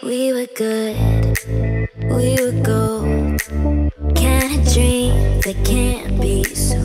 We were good, we were gold. Can't dream that can't be so.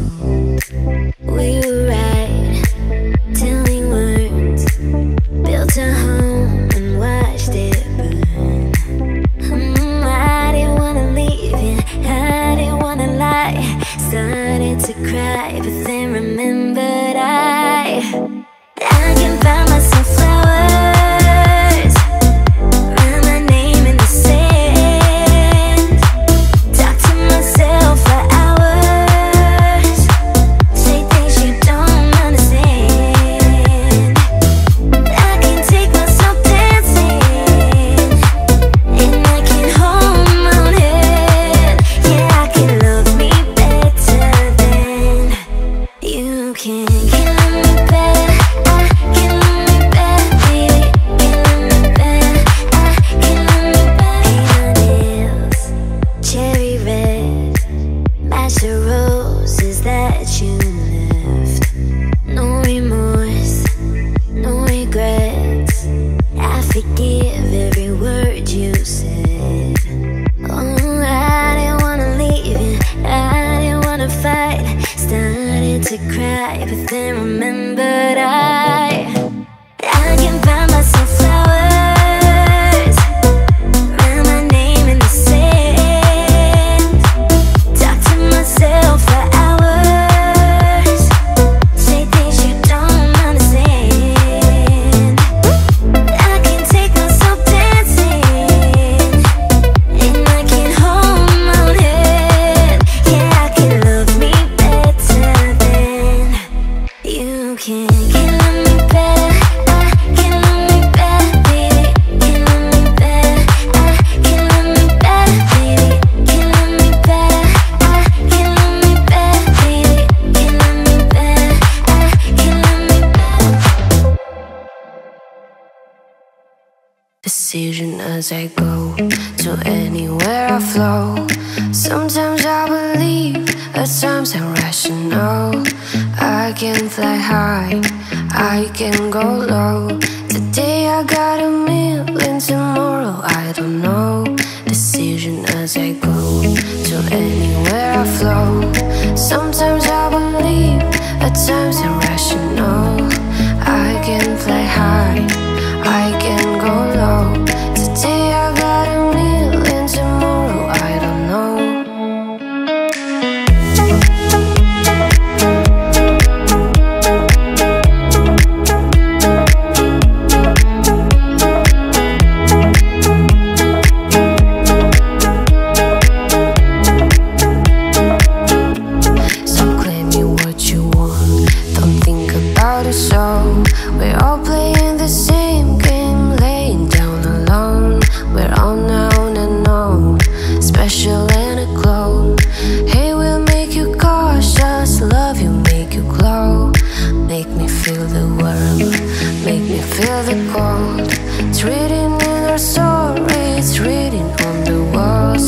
the. It's written in our soul. it's written on the walls.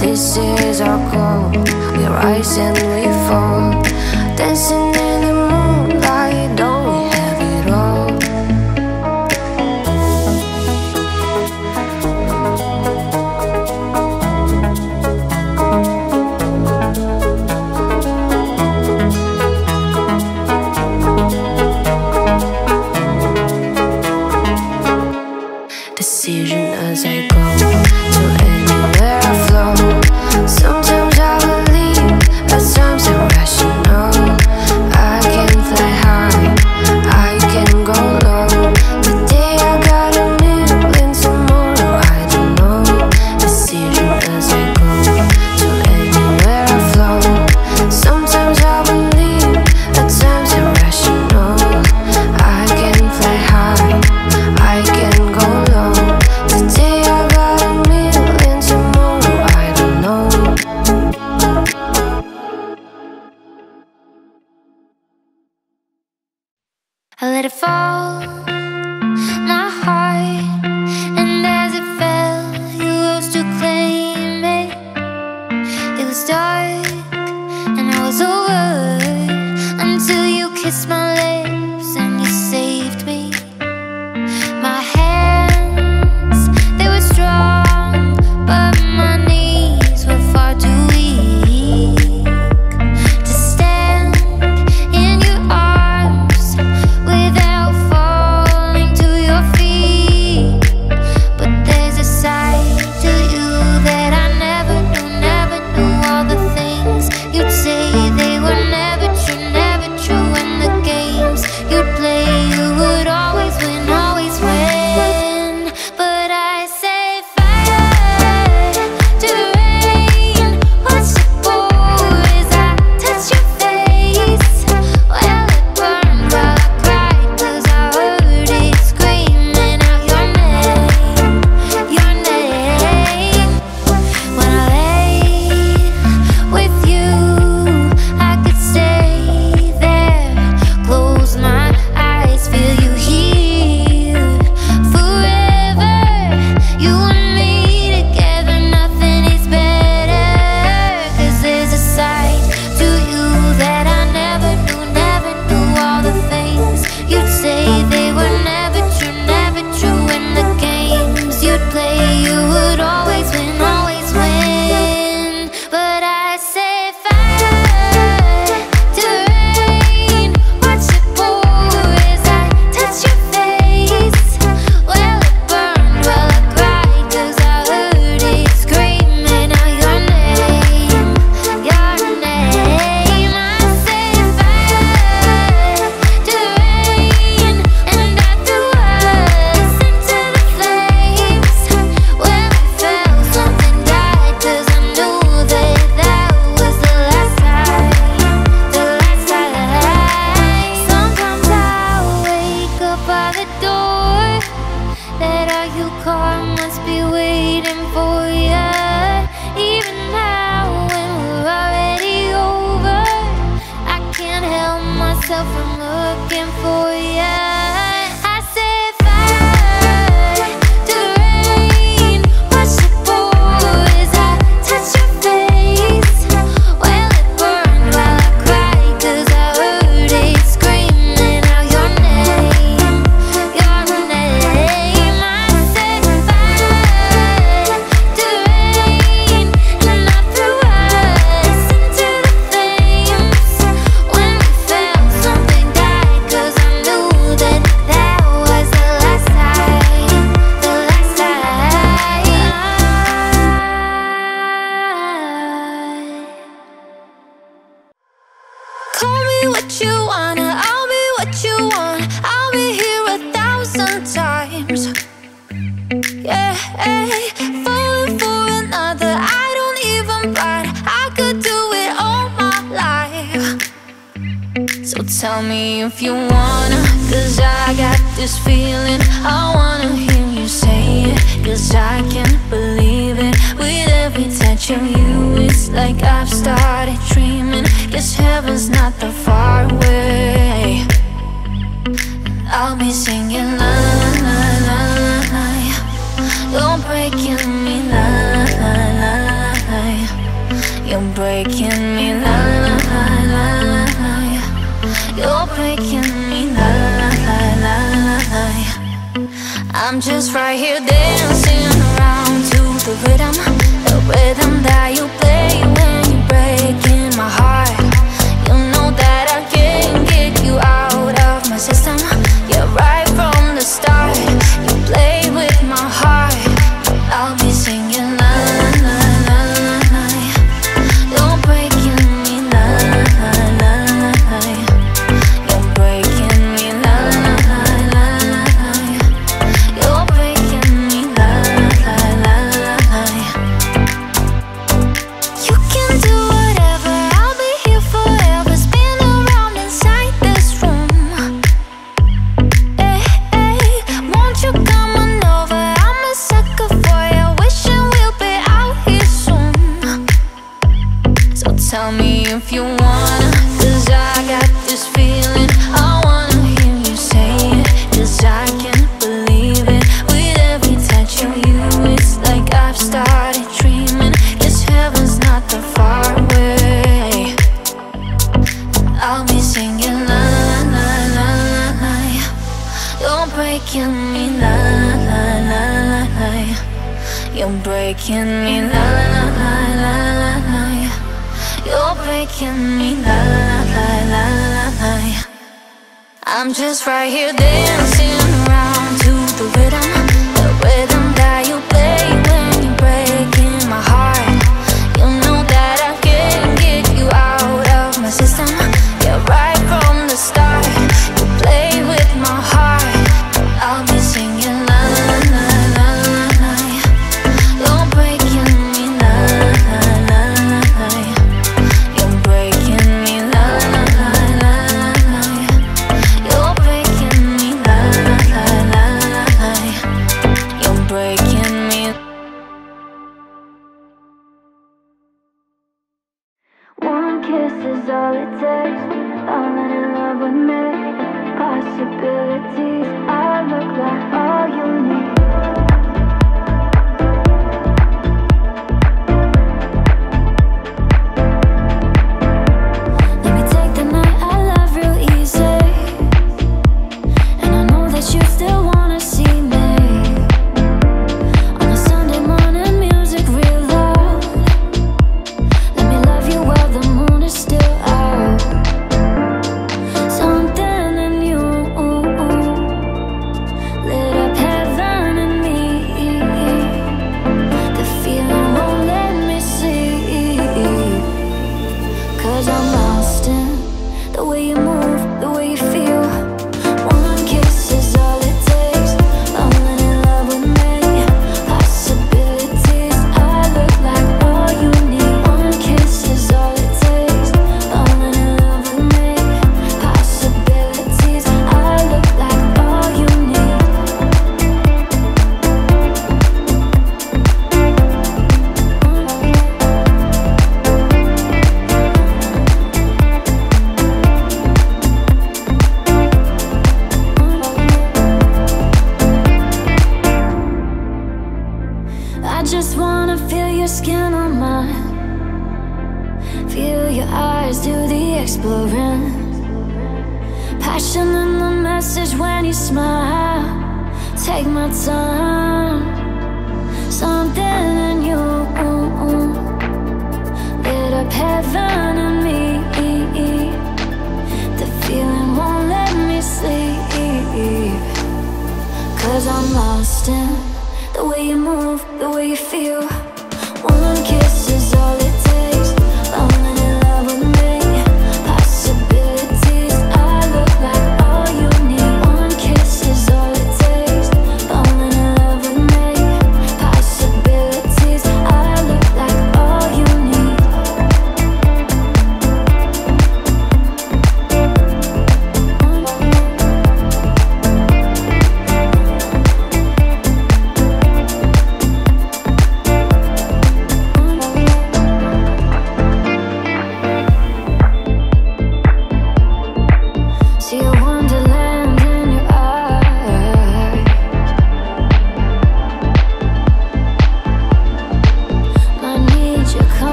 This is our goal. We rise and we fall, dancing. car must be waiting.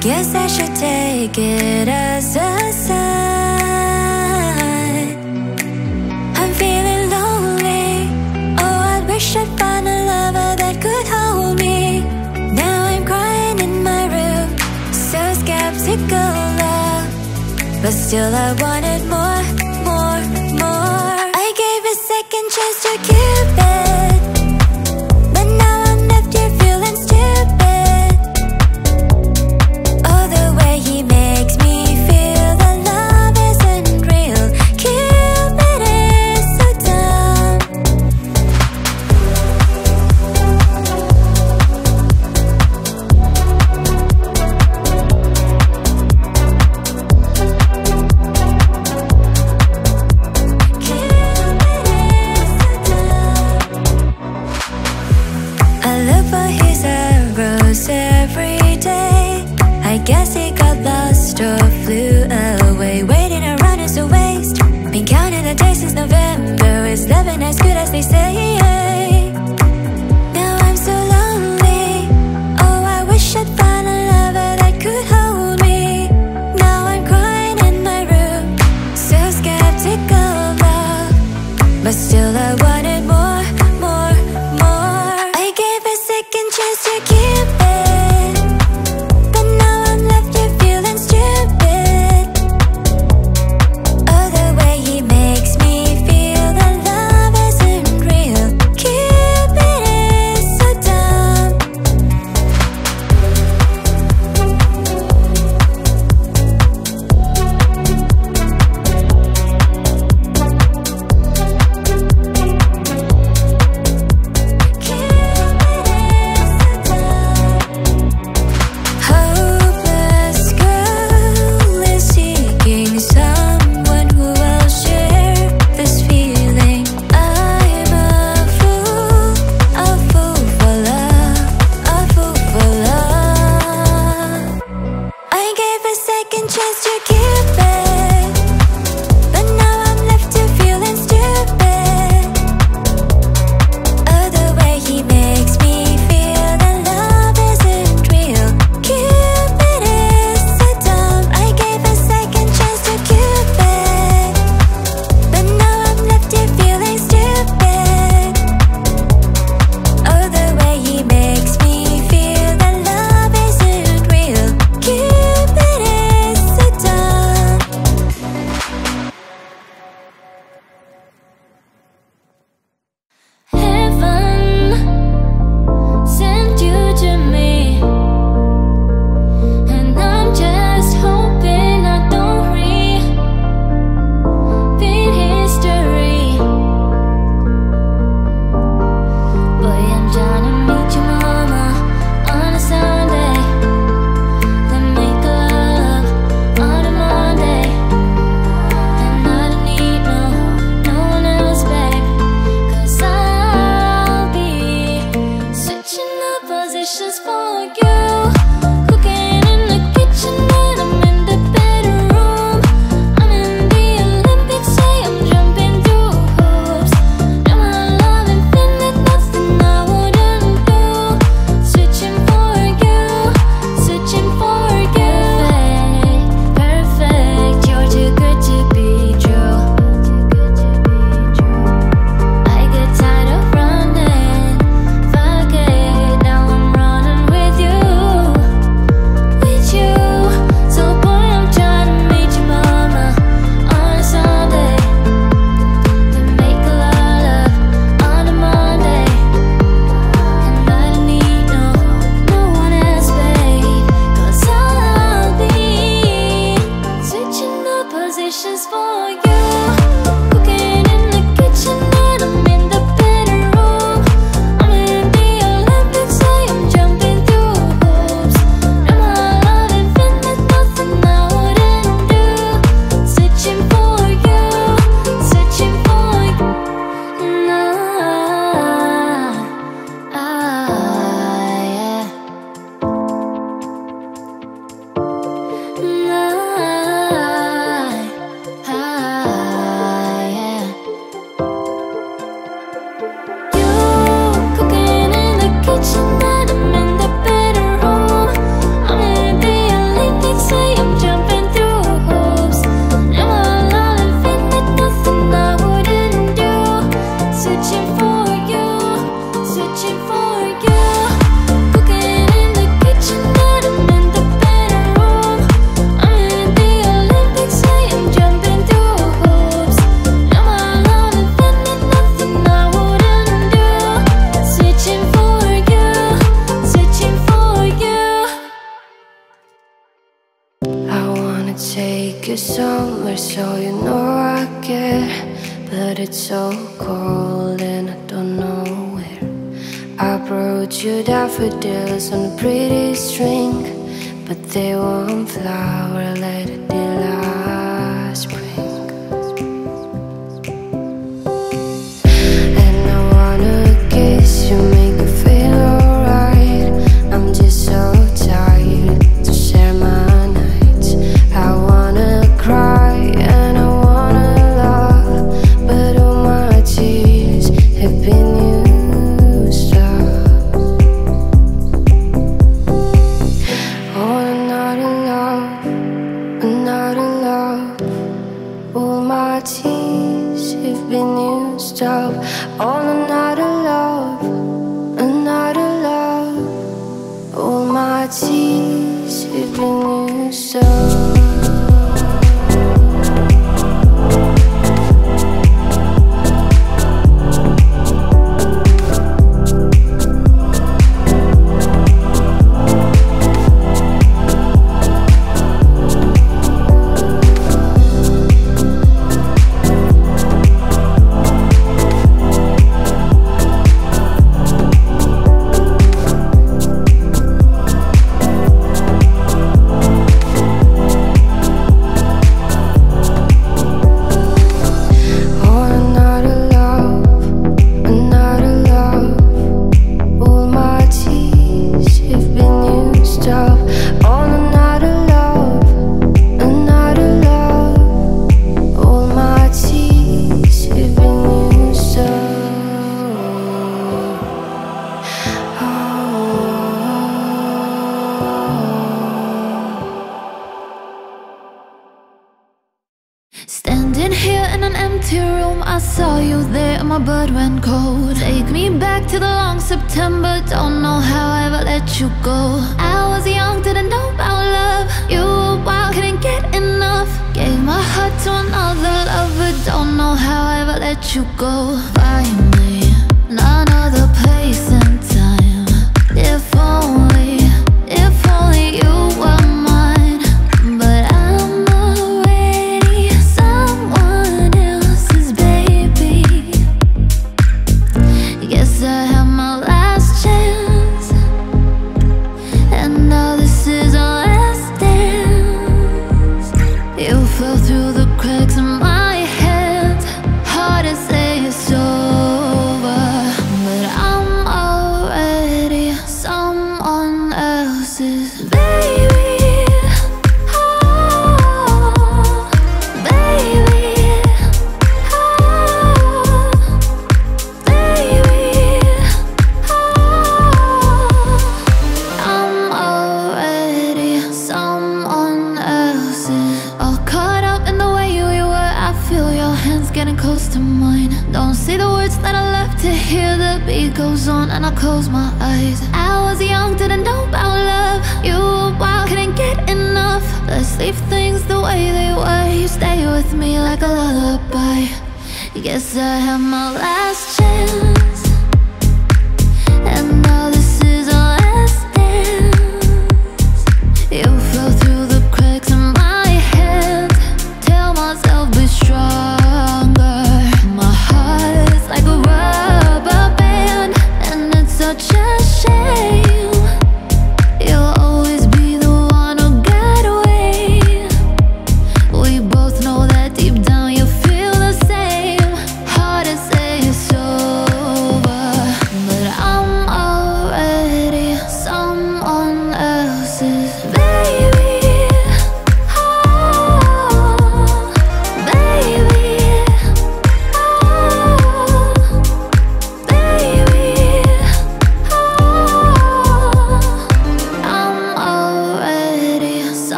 Guess I should take it as a sign. I'm feeling lonely. Oh, I wish I'd find a lover that could hold me. Now I'm crying in my room So skeptical love But still I wanted more, more, more. I gave a second chance to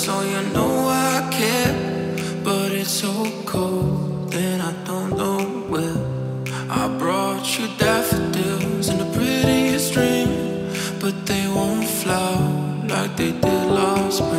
so you know I care. But it's so cold, and I don't know where. I brought you daffodils in the prettiest dream, but they won't flower like they did last.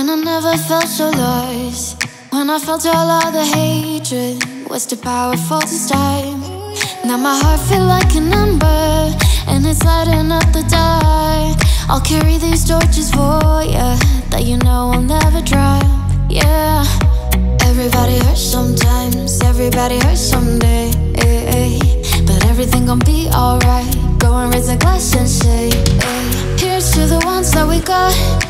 When I never felt so lost. When I felt all of the hatred was too powerful to stop. Now my heart feel like an ember and it's lighting up the dark. I'll carry these torches for you that you know I'll never drop. Yeah, everybody hurts sometimes, everybody hurts someday. But everything gon' be alright. Go and raise a glass and say. Here's to the ones that we got.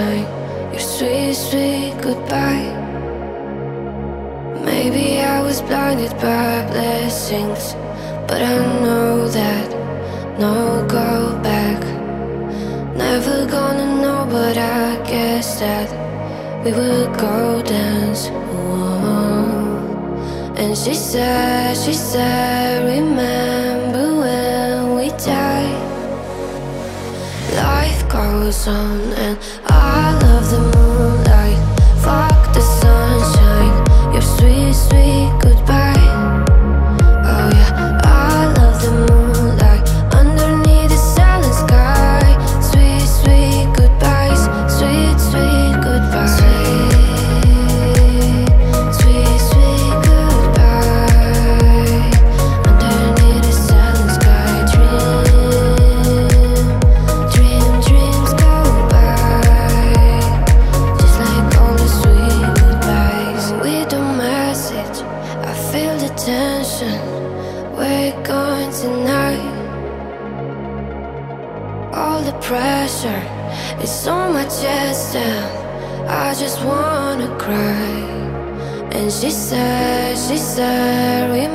Sunshine, your sweet, sweet goodbye. Maybe I was blinded by blessings, but I know that no go back. Never gonna know, but I guess that we would go dance. And she said, she said, remember when we died. Life goes on and she said, she said Remember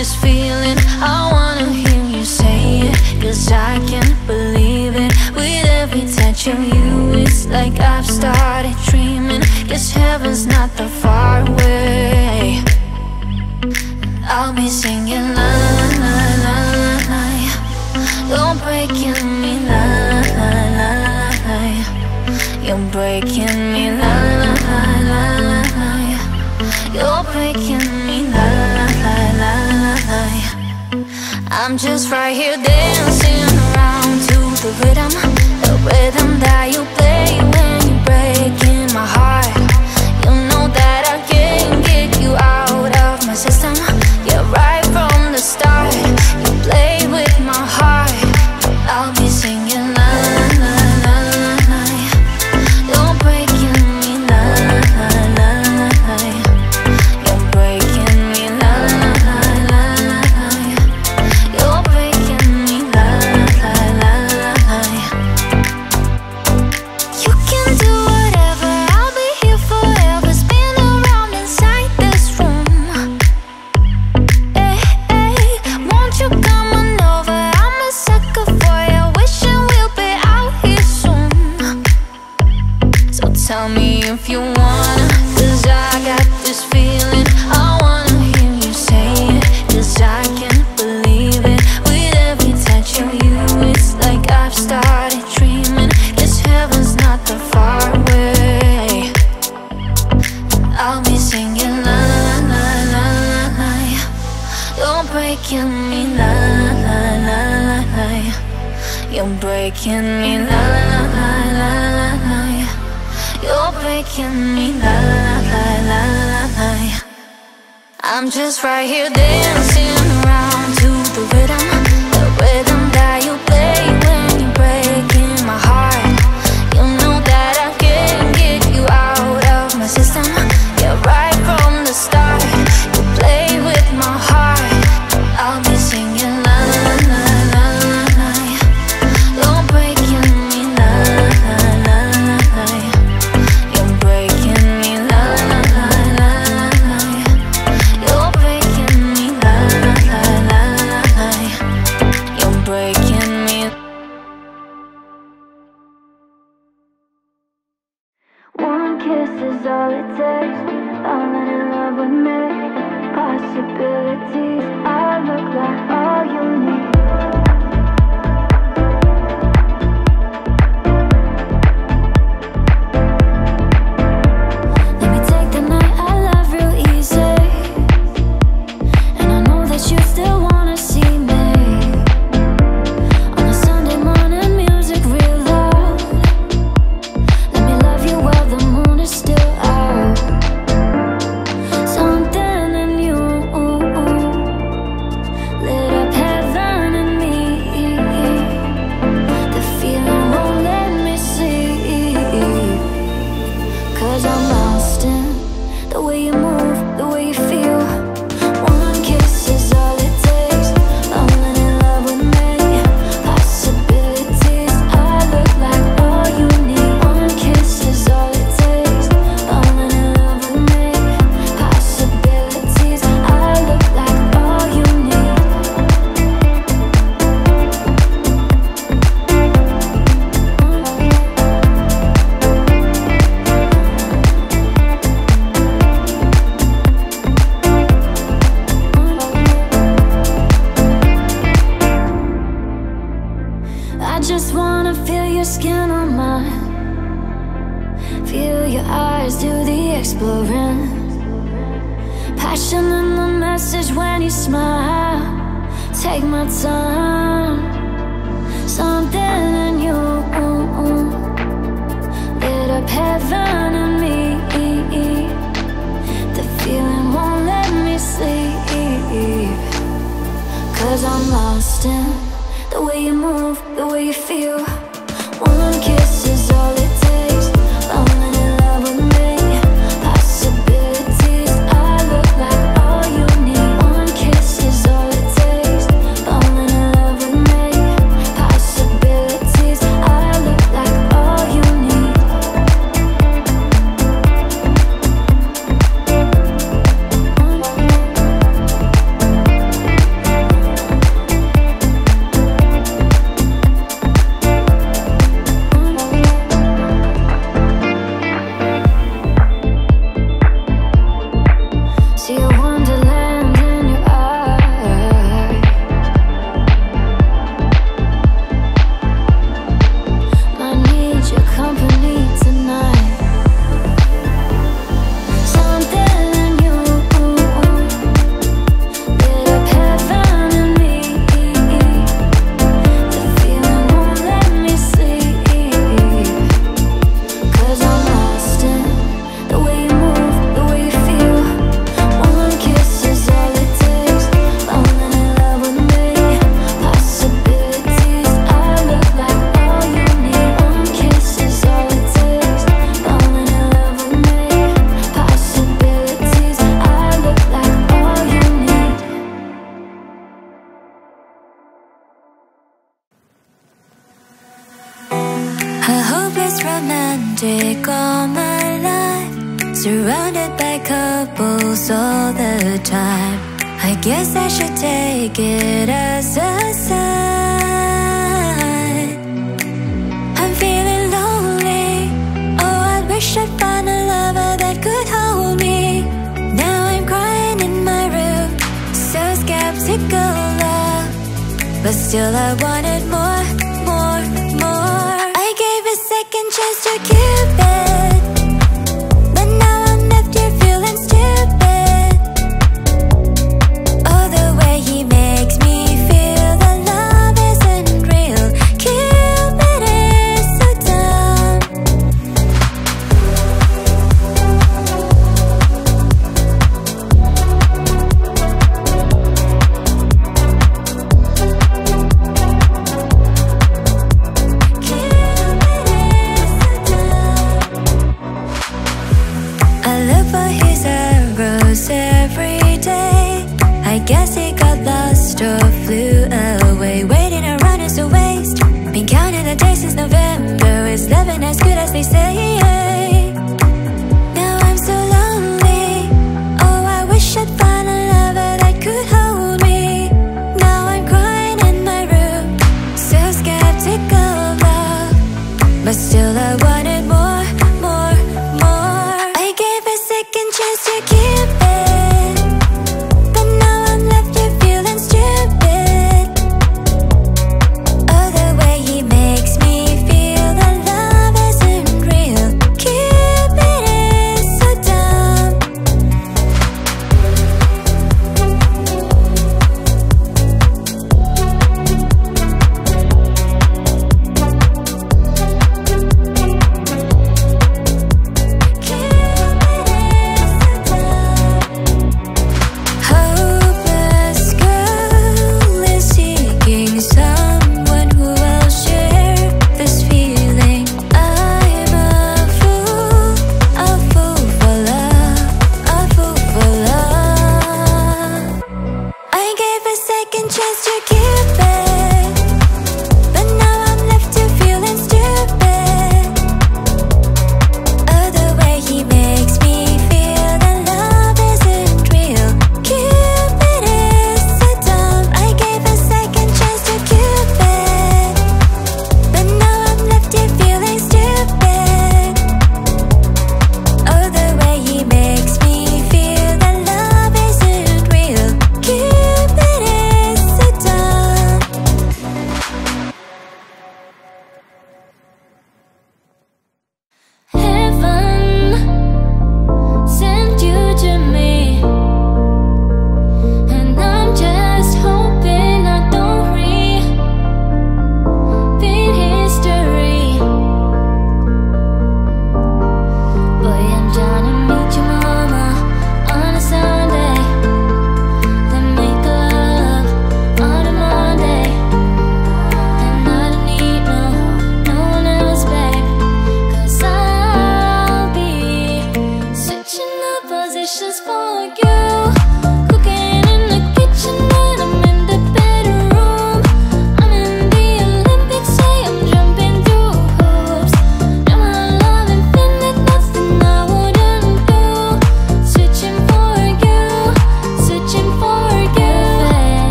this feeling. I wanna hear you say it Cause I can't believe it. With every touch of you It's like I've started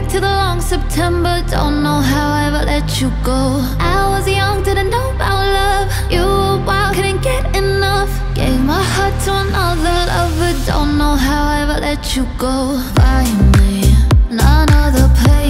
back to the long September. Don't know how I ever let you go. I was young, didn't know about love. You were wild, couldn't get enough. Gave my heart to another lover. Don't know how I ever let you go. Buy me another place.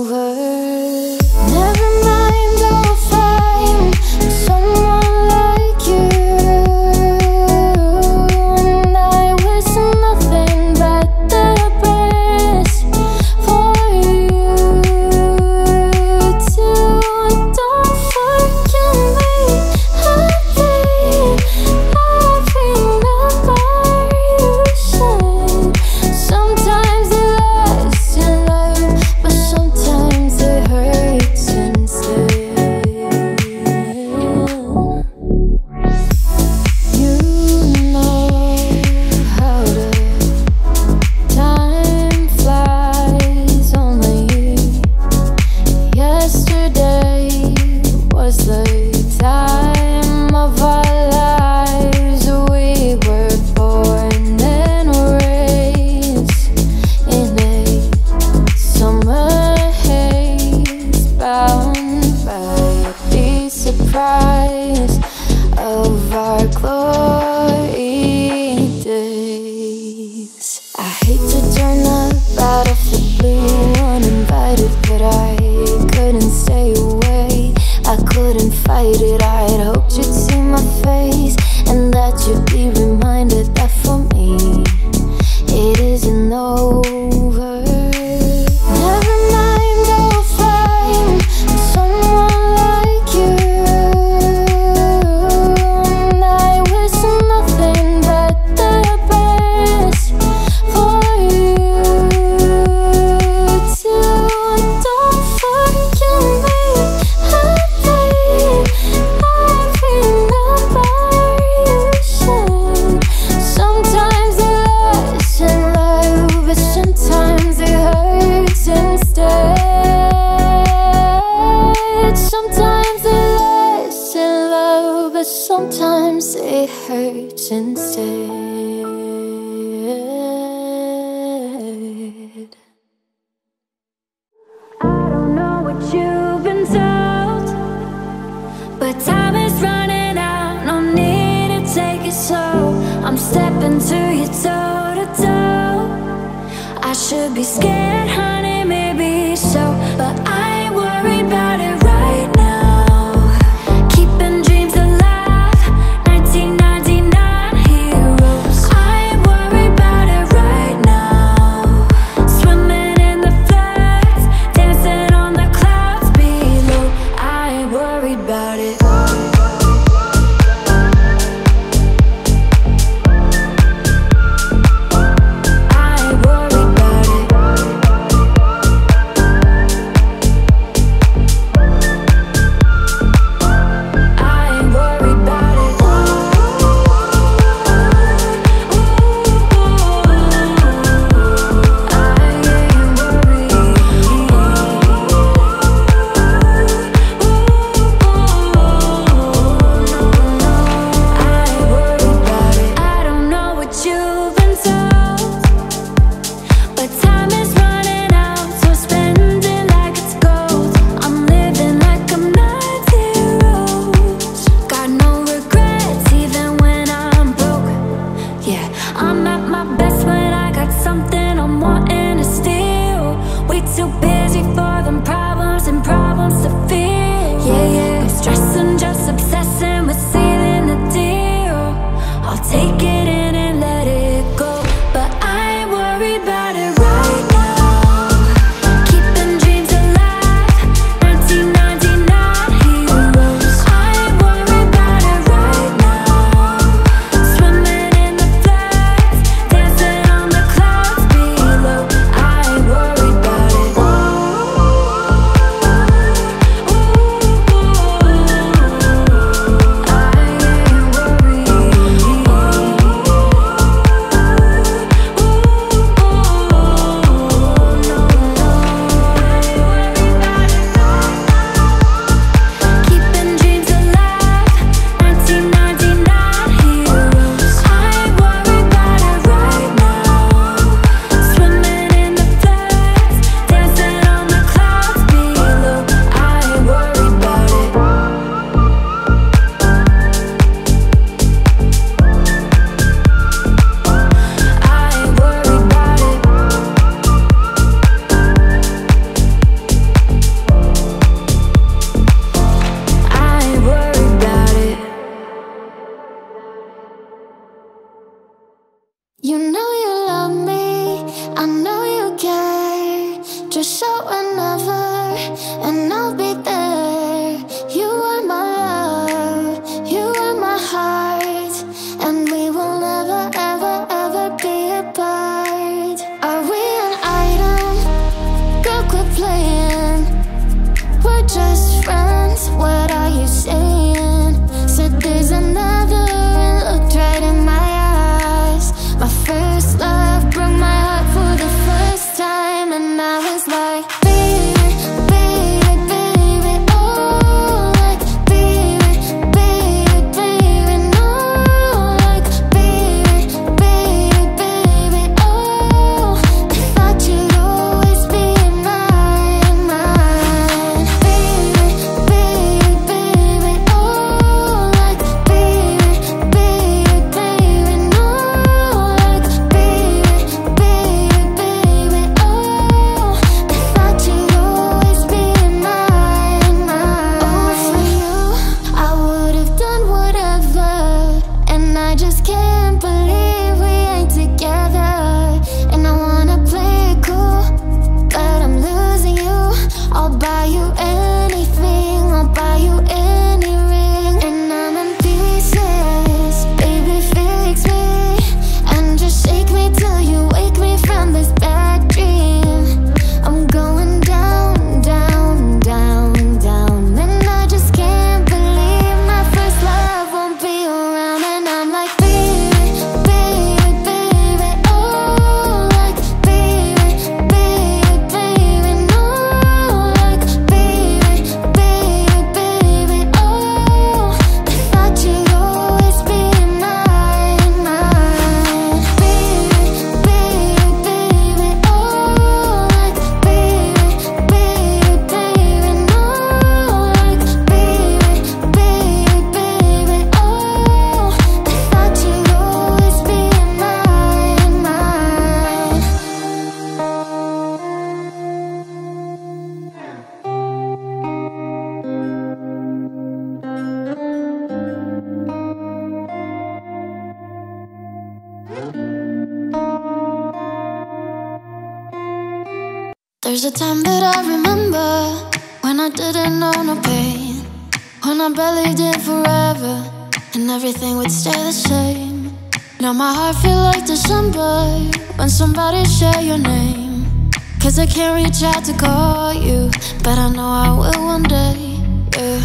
Out to call you, but I know I will one day. Yeah.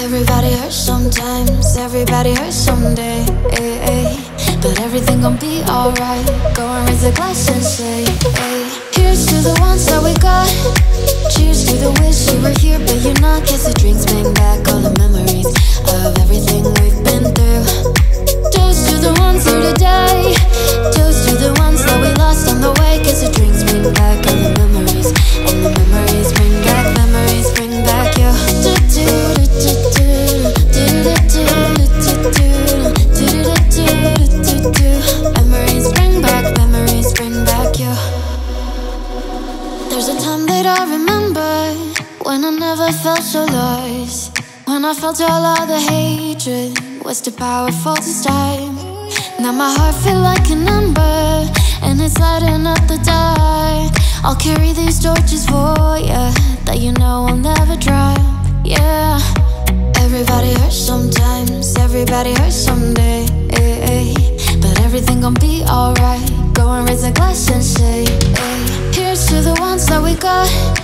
Everybody hurts sometimes, everybody hurts someday. But everything gon' be alright. Go and raise a glass and say, hey. Here's to the ones that we got. Cheers to the wish you were here, but you're not. Kiss the drinks, bring back felt all of the hatred was too powerful to stop. Now my heart feel like an ember and it's lighting up the dark. I'll carry these torches for ya that you know I'll never drop. Yeah, everybody hurts sometimes, everybody hurts someday. eh, eh. But everything gon' be alright. Go and raise a glass and say. Here's to the ones that we got.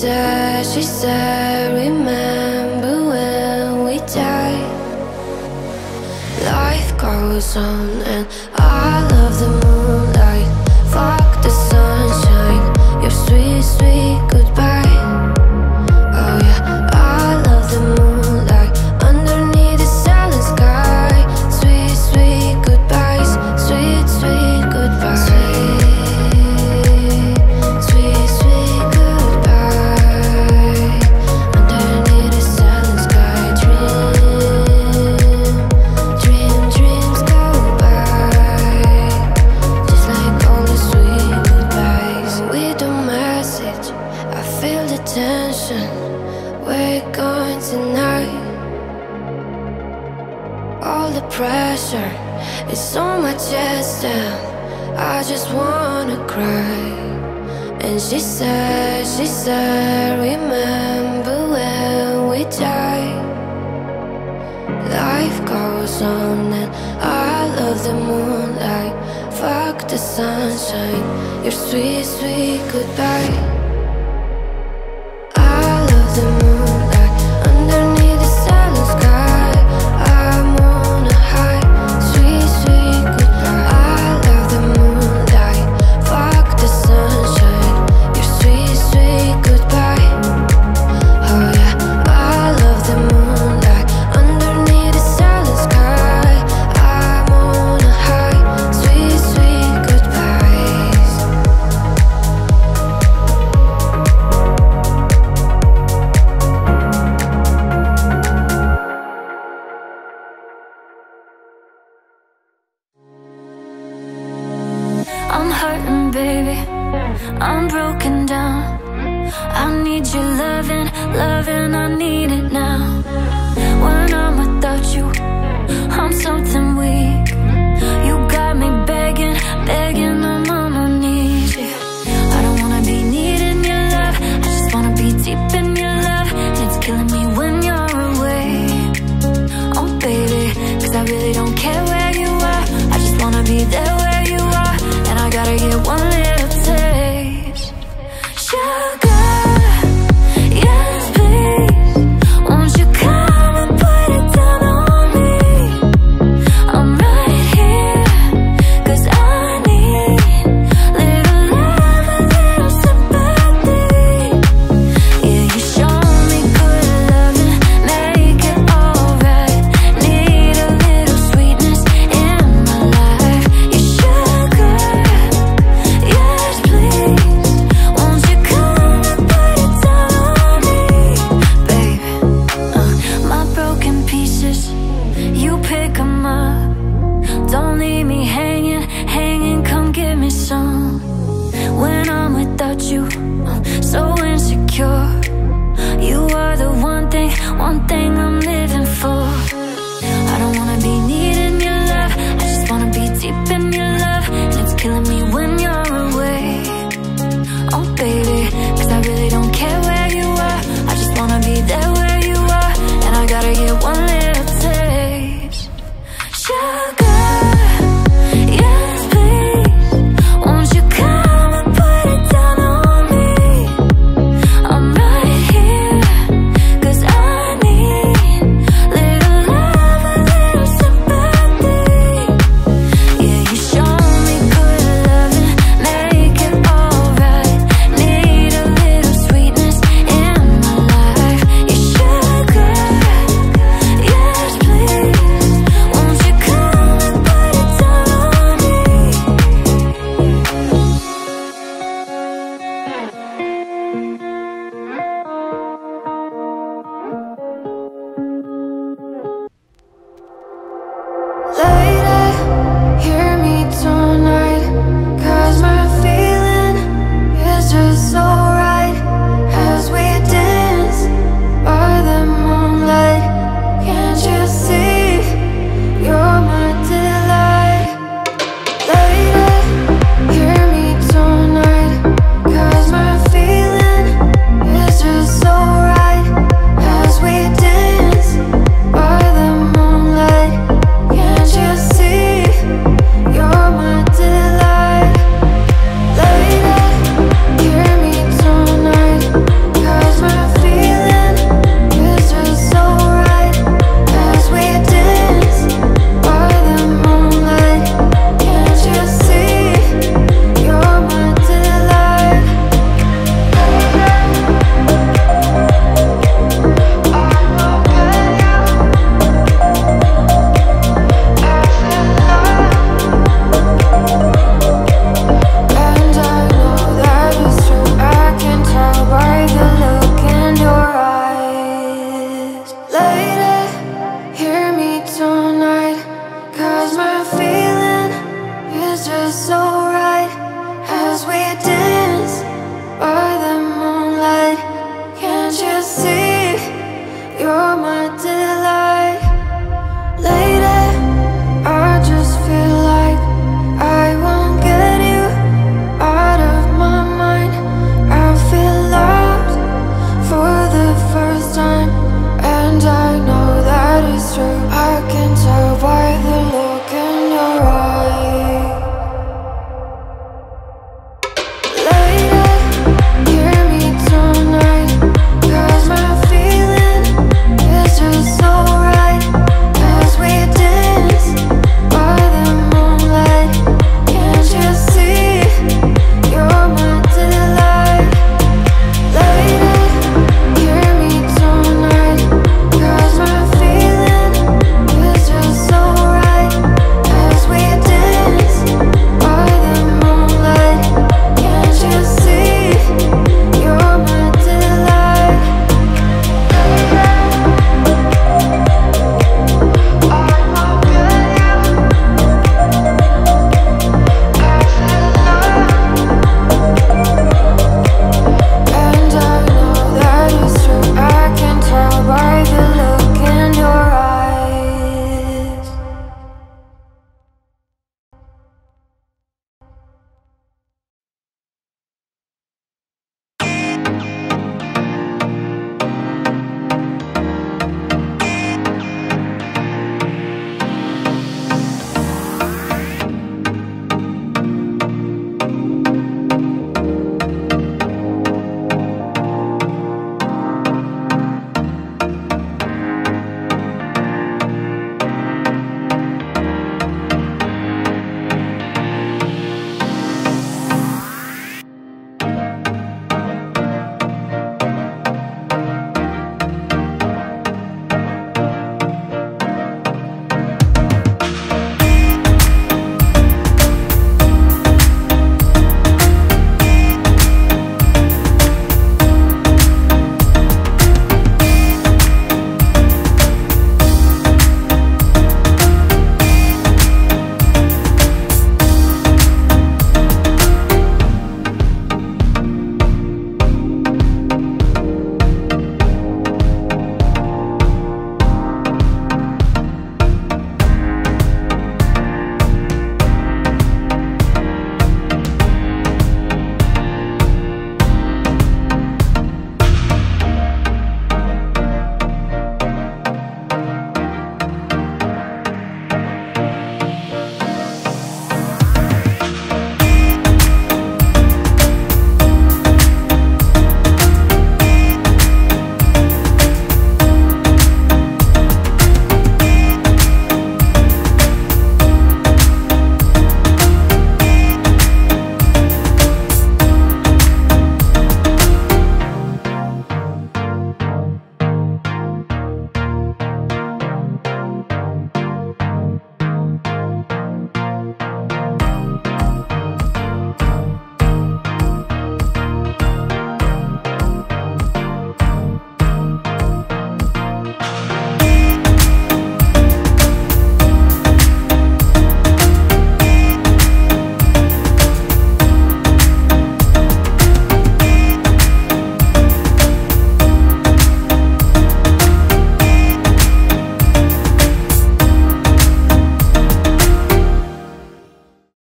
Said, she said,